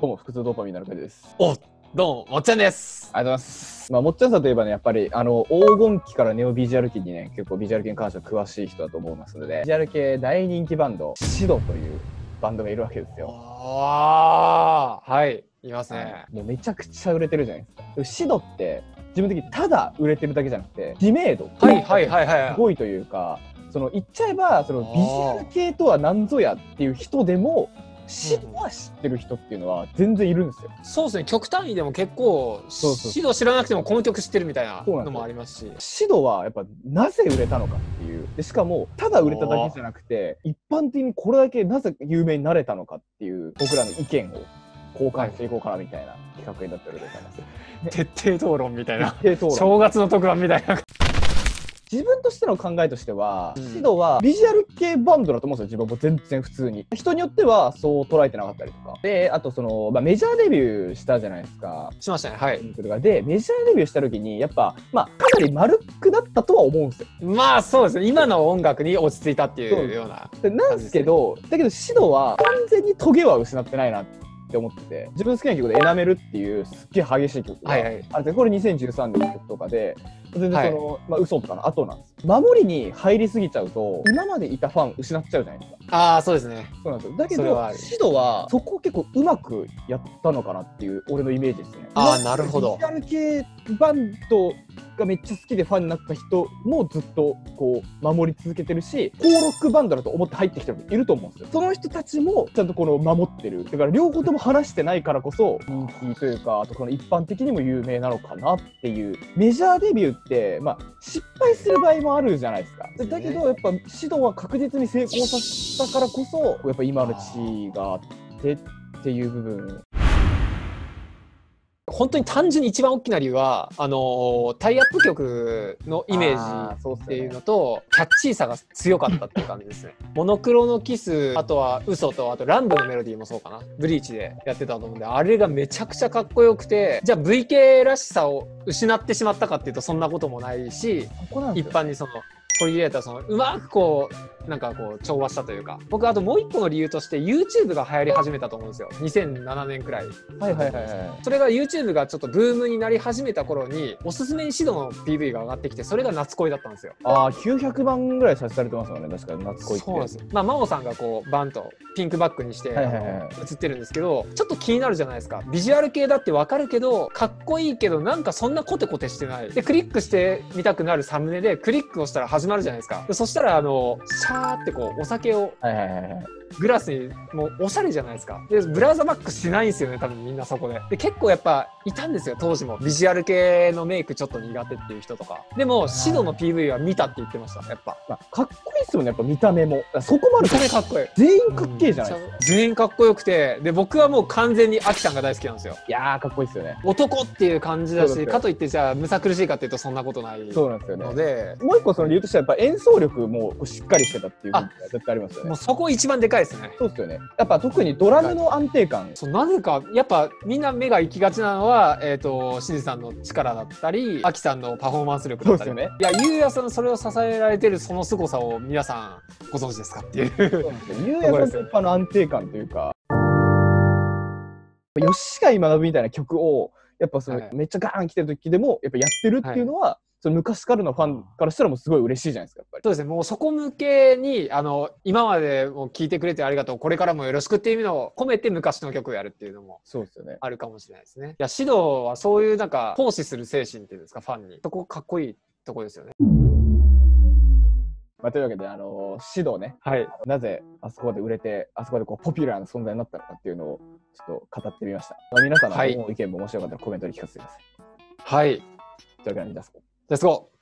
どうも、腹痛ドーパミンの中です。おどうも、もっちゃんです。ありがとうございます。まあ、もっちゃんさんといえばね、やっぱり、あの、黄金期からネオビジュアル期にね、結構ビジュアル系に関しては詳しい人だと思いますので、ビジュアル系大人気バンド、シドというバンドがいるわけですよ。ああ、はい、いますね。もうめちゃくちゃ売れてるじゃないですか。でもシドって、自分的にただ売れてるだけじゃなくて、知名度、はいはいはいはい。すごいというか、その言っちゃえば、そのビジュアル系とは何ぞやっていう人でも、シドは知ってる人っていうのは全然いるんですよ。そうですね、曲単位でも結構、そうそう指導知らなくてもこの曲知ってるみたいなのもありますし。シドはやっぱなぜ売れたのかっていうでしかもただ売れただけじゃなくて一般的にこれだけなぜ有名になれたのかっていう僕らの意見を交換していこうかなみたいな企画になっております。徹底討論みたいな。正月の特番みたいな。自分としての考えとしては、うん。シドはビジュアル系バンドだと思うんですよ自分も全然普通に。人によってはそう捉えてなかったりとか。であとその、まあ、メジャーデビューしたじゃないですか。しましたね、はい。でメジャーデビューした時にやっぱまあかなり丸くなったとは思うんですよ。まあそうですね、今の音楽に落ち着いたっていうような。でなんですけど、だけどシドは完全にトゲは失ってないなって思ってて自分好きな曲で「エナメル」っていうすっげえ激しい曲がはいはい。あれこれ2013年の曲とかで全然その、まあ嘘とかの後なんです守りに入りすぎちゃうと今までいたファン失っちゃうじゃないですか。ああ、そうですね。そうなんですよ。だけどシドはそこを結構うまくやったのかなっていう俺のイメージですね。あーなるほど。ビジル系バンドがめっちゃ好きでファンになった人もずっとこう守り続けてるしコーロックバンドだと思って入ってきた人もいると思うんですよ。その人たちもちゃんとこの守ってる。だから両方とも話してないからこそ人気というかあとこの一般的にも有名なのかなっていう。メジャーデビューってまあ失敗する場合もあるじゃないですか。でだけどやっぱ指導は確実に成功させたからこそやっぱ今の地位があってっていう部分本当に単純に一番大きな理由は、あのータイアップ曲のイメージっていうのとキャッチーさが強かったっていう感じですね。モノクロのキスあとは嘘とあとランブのメロディーもそうかな。ブリーチでやってたと思うんであれがめちゃくちゃかっこよくてじゃあ VK らしさを失ってしまったかっていうとそんなこともないしここなんで一般にその取り入れたそのうまくこうなんかこう調和したというか。僕あともう一個の理由として YouTube が流行り始めたと思うんですよ。2007年くらい。はいはいはいはいそれが YouTube がちょっとブームになり始めた頃におすすめに指導の PV が上がってきてそれが夏恋だったんですよ。ああ900番ぐらい再生されてますよね。確か夏恋って。そうなんですよ。まあ真央さんがこうバンとピンクバックにして、映ってるんですけどちょっと気になるじゃないですか。ビジュアル系だってわかるけどかっこいいけどなんかそんなコテコテしてない。でクリックしてみたくなるサムネでクリックをしたら始まるじゃないですか。そしたらあのシャーってこうお酒をはいはいはいはい。グラスにもうおしゃれじゃないですか。でブラウザバックしないんですよね多分みんなそこで。で結構やっぱいたんですよ当時も。ビジュアル系のメイクちょっと苦手っていう人とか。でもシドの PV は見たって言ってましたやっぱ。まあ、かっこいいっすよねやっぱ見た目も。そこまでかっこいい。全員かっけえじゃないですか、全員かっこよくて。で僕はもう完全にアキさんが大好きなんですよ。いやーかっこいいっすよね。男っていう感じだしかといってじゃあむさ苦しいかっていうとそんなことないそうなんですよね。のでもう一個その理由としてはやっぱ演奏力もしっかりしてたっていう部分が絶対ありますよね。もうそこ一番でかいですね。そうっすよね。やっぱ特にドラムの安定感。そうなぜかやっぱみんな目が行きがちなのは、えー、としんじさんの力だったりあきさんのパフォーマンス力だったり。そうですよね。いやゆうやさんそれを支えられてるその凄さを皆さんご存知ですかっていう。そうでゆうやさんとやっぱあの安定感というか。吉貝学みたいな曲をやっぱその、はい。めっちゃガーン来てる時でもやっぱやってるっていうのは、その昔からのファンからしたらもうすごい嬉しいじゃないですかやっぱり。そうですね。もうそこ向けにあの今までも聞いてくれてありがとうこれからもよろしくっていう意味の込めて昔の曲をやるっていうのもそうですよね。あるかもしれないですね。いや指導はそういうなんか奉仕する精神っていうんですかファンに。そこかっこいいとこですよね。まあ、というわけで、あの指導ね、はい。なぜあそこまで売れて、あそこまでこうポピュラーな存在になったのかっていうのをちょっと語ってみました。まあ、皆さんの意見も面白かったらコメントに聞かせてください。はい。というわけで、皆さんレッツゴー